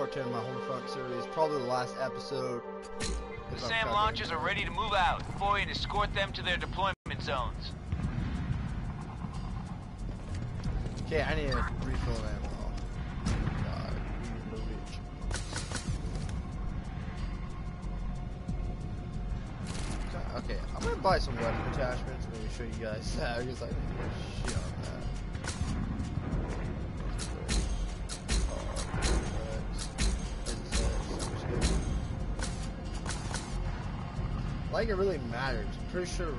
part 10 of my Homefront series, probably the last episode. The SAM launchers are ready to move out. Boy, and escort them to their deployment zones. Okay, I need a refill ammo. Oh, Reach. Okay, I'm gonna buy some weapon attachments. Maybe show you guys that because I give a shit on that. Like it really matters. I'm pretty sure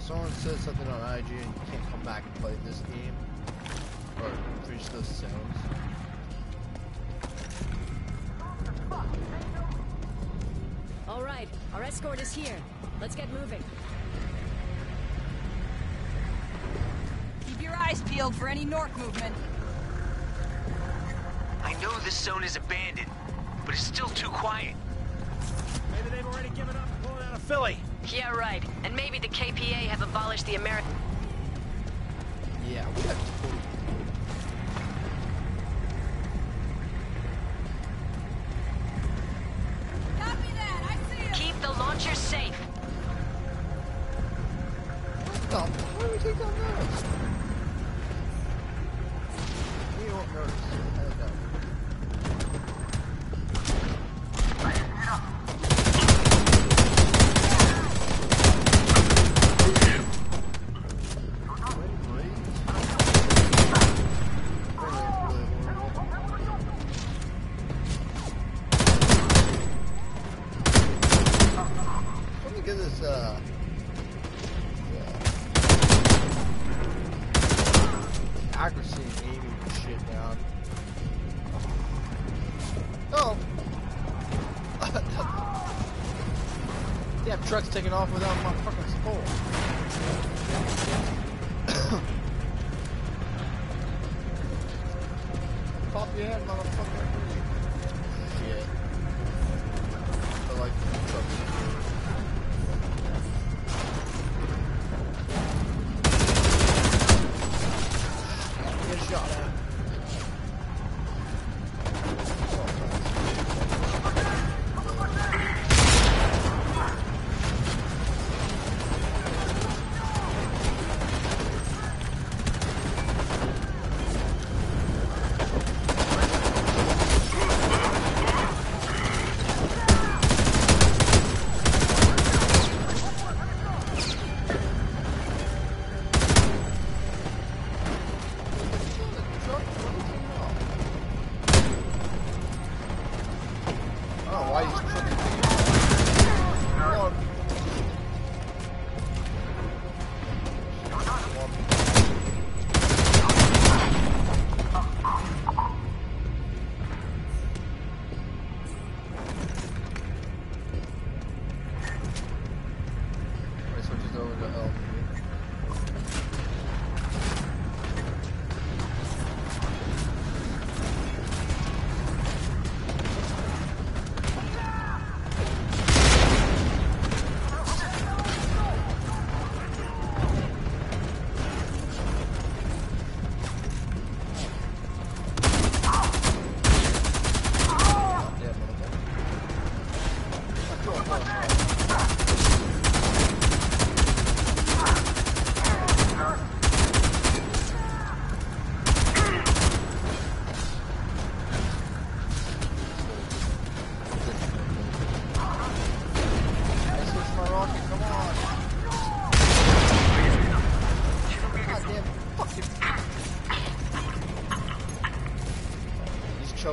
someone said something on IG and you can't come back and play this game or reach those zones. All right, our escort is here. Let's get moving. Keep your eyes peeled for any Nork movement. I know this zone is abandoned, but it's still too quiet. Yeah, right. And maybe the KPA have abolished the American... Yeah, we have 40 Damn truck's taking off without my fucking support. Pop your head, motherfucker.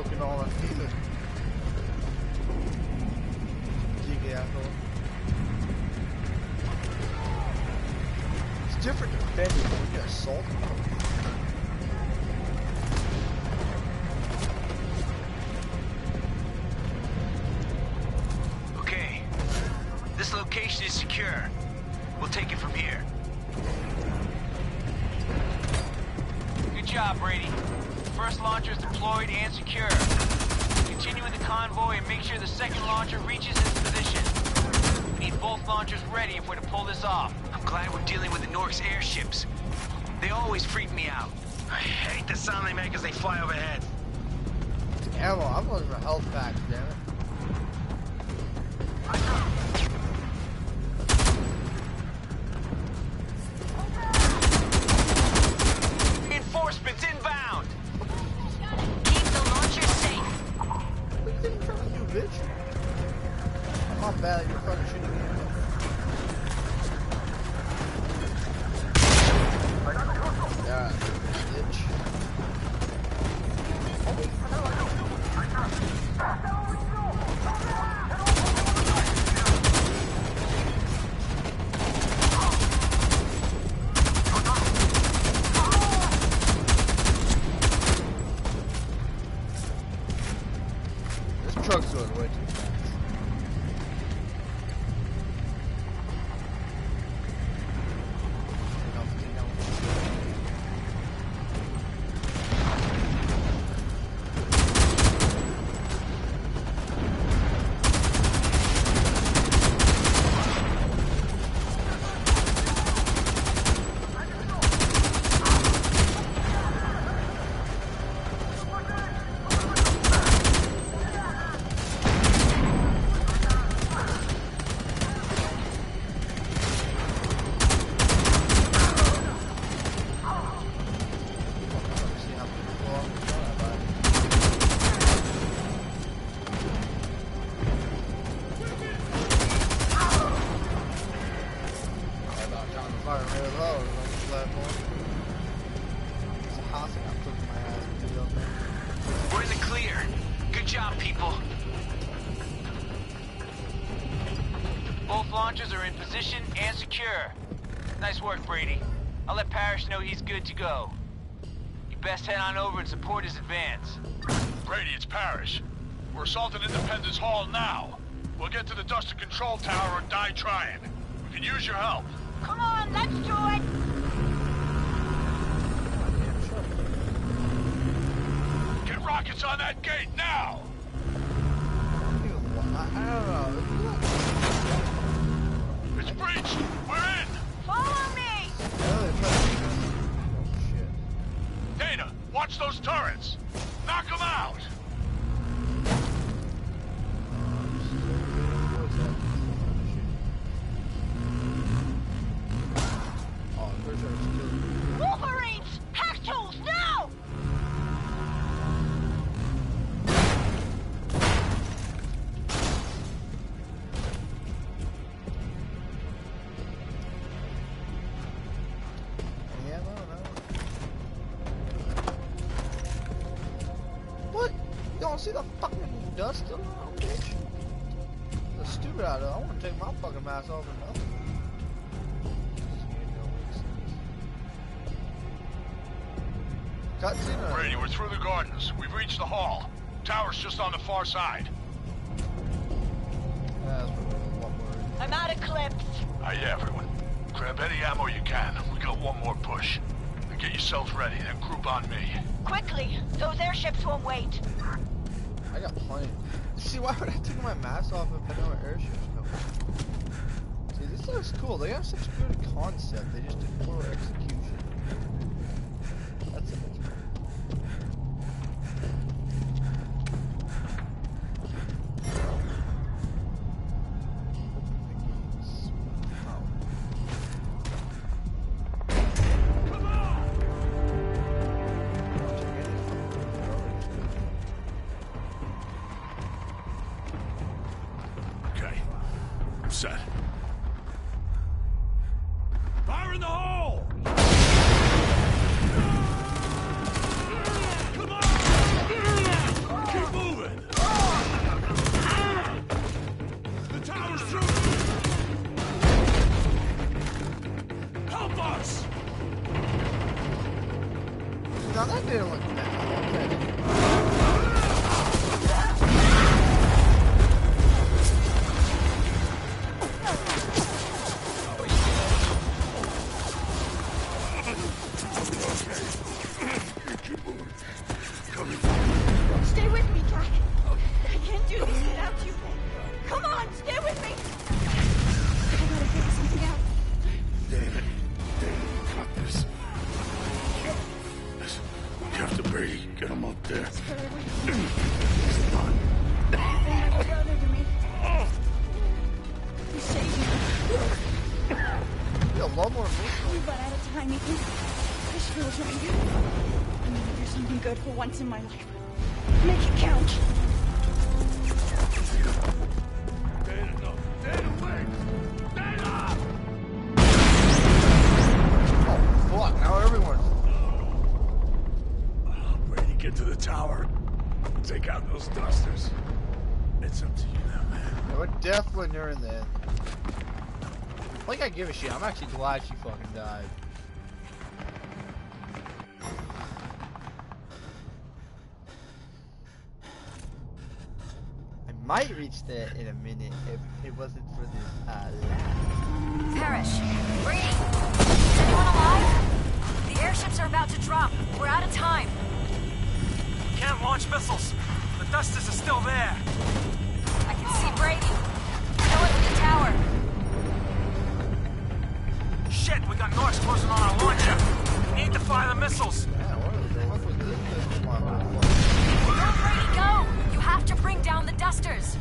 Choking all on food. Jiggy asshole. It's different defending when you get assaulted. Okay. This location is secure. We'll take it from here. Good job, Brady. First launcher is deployed and secure. Continue with the convoy and make sure the second launcher reaches its position. We need both launchers ready if we're to pull this off. I'm glad we're dealing with the Nork's airships. They always freak me out. I hate the sound they make as they fly overhead. ammo. I'm looking for health packs, damn it. Job, people. Both launchers are in position and secure. Nice work, Brady. I'll let Parrish know he's good to go. You best head on over and support his advance. Brady, it's Parrish. We're assaulting Independence Hall now. We'll get to the Duster Control Tower or die trying. We can use your help. Come on, let's do it. Get rockets on that gate now! I don't even want- I, I don't know. It's breached! We're in! Follow me. Oh, they're trying to- Oh, shit. Dana, watch those turrets! Knock them out! Don't see the fucking dust around, bitch? That's stupid out of I want to take my fucking mask off and nothing. Cutscene or- Brady, we're through the gardens. We've reached the hall. Tower's just on the far side. That's what we're- what we're- I'm out of clips. Aye, everyone. Grab any ammo you can. We got one more push. Then get yourselves ready, then group on me. Quickly, those airships won't wait. I got plenty. See, why would I take my mask off if I know where airships come? See, this looks cool. They have such a good concept. They just did poor execution. That didn't good once in my life. Make it count. Dana, no. Dana, wait! Dana! Oh, fuck, now everyone's... Brady, get to the tower. Take out those dusters. It's up to you now, man. Yeah, we're definitely nearing the end. Like I give a shit, I'm actually glad she fucking died. Might reach there in a minute if it wasn't for this uh, lag. Parrish, Brady, is anyone alive? The airships are about to drop. We're out of time. Can't launch missiles. The dusters are still there. I can see Brady. Still at the tower. Shit, we got Norks closing on our launcher. We need to fire the missiles. Bring down the dusters.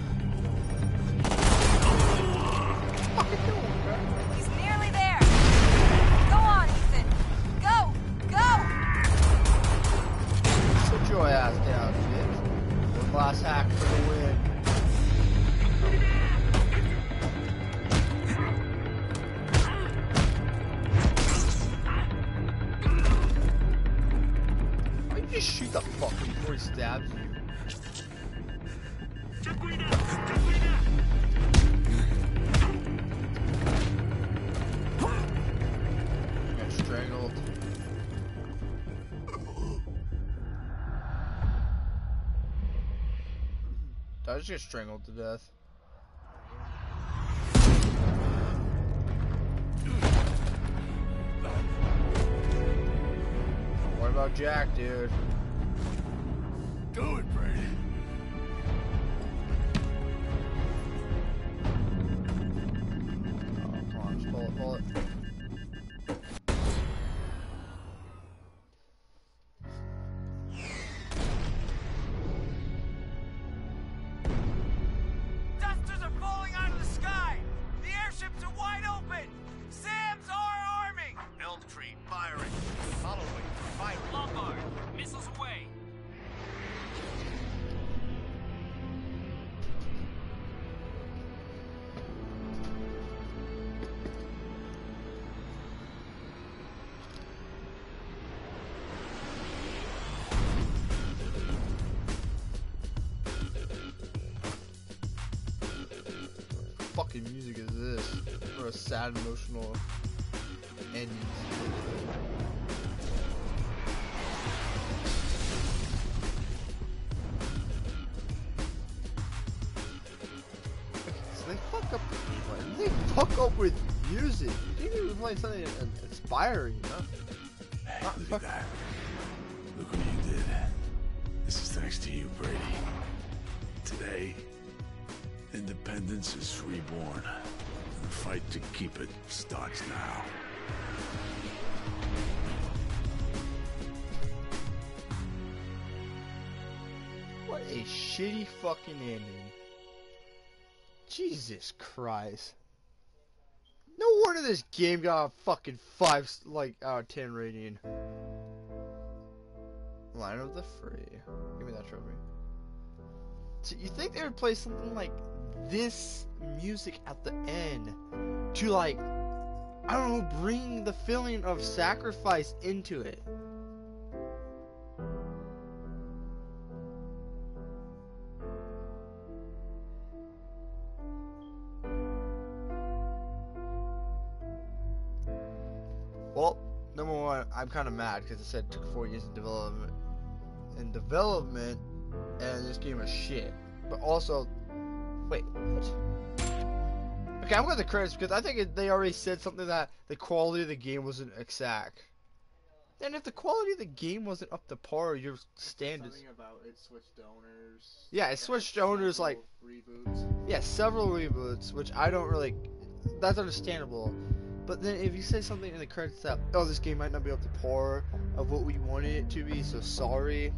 Strangled. Did just strangled to death? What about Jack, dude? Do it, Brady. Fucking music is this? For a sad, emotional ending. So they fuck up. They fuck up with music. You think they were playing something inspiring, huh? Hey, Not look at that. Look what you did. This is thanks to you, Brady. Today, independence is reborn. The fight to keep it starts now. What a shitty fucking ending. Jesus Christ. No wonder this game got a fucking 5 like out of 10 rating. Line of the free. Give me that trophy. So you think they would play something like this music at the end to like I don't know, bring the feeling of sacrifice into it. Well, number one, I'm kind of mad because it said it took four years in development, in development, and this game is shit. But also, wait, what? Okay, I'm going to the credits because I think it, they already said something that the quality of the game wasn't exact. And if the quality of the game wasn't up to par, your standards. Something about it switched owners. Yeah, it switched owners like reboots. yeah, several reboots, which I don't really. That's understandable. But then if you say something in the credits that oh this game might not be up to par of what we wanted it to be, so sorry.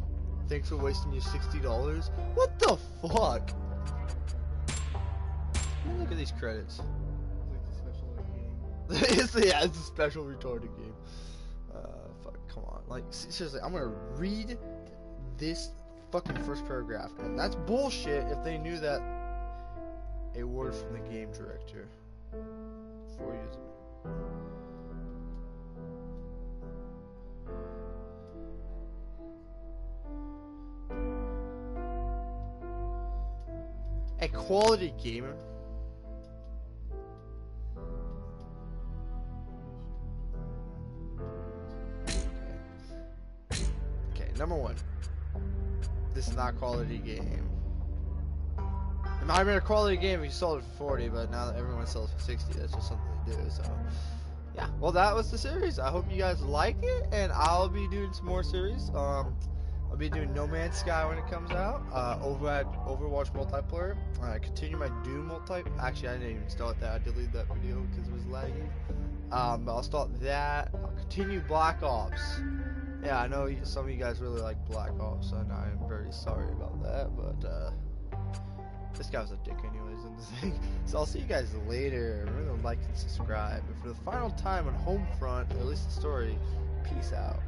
Thanks for wasting your sixty dollars. What the fuck? Look at these credits. It's like the special game. it's, yeah, it's a special retarded game. Uh, fuck, come on. Like, seriously, I'm gonna read this fucking first paragraph, and that's bullshit if they knew that a word from the game director for user. A quality gamer. Not quality game. It might have been a quality game if you sold it for 40, but now that everyone sells for 60, that's just something to do, so. Yeah, well that was the series. I hope you guys like it, and I'll be doing some more series. Um, I'll be doing No Man's Sky when it comes out. Uh, over at Overwatch multiplayer. I uh, continue my Doom multi. Actually, I didn't even start that. I deleted that video because it was lagging. Um, but I'll start that. I'll continue Black Ops. Yeah, I know some of you guys really like Black Ops, and I'm very sorry about that. But uh, this guy was a dick, anyways, in this thing. So I'll see you guys later. Remember to like and subscribe. And for the final time on Homefront, at least the story, peace out.